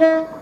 Yeah.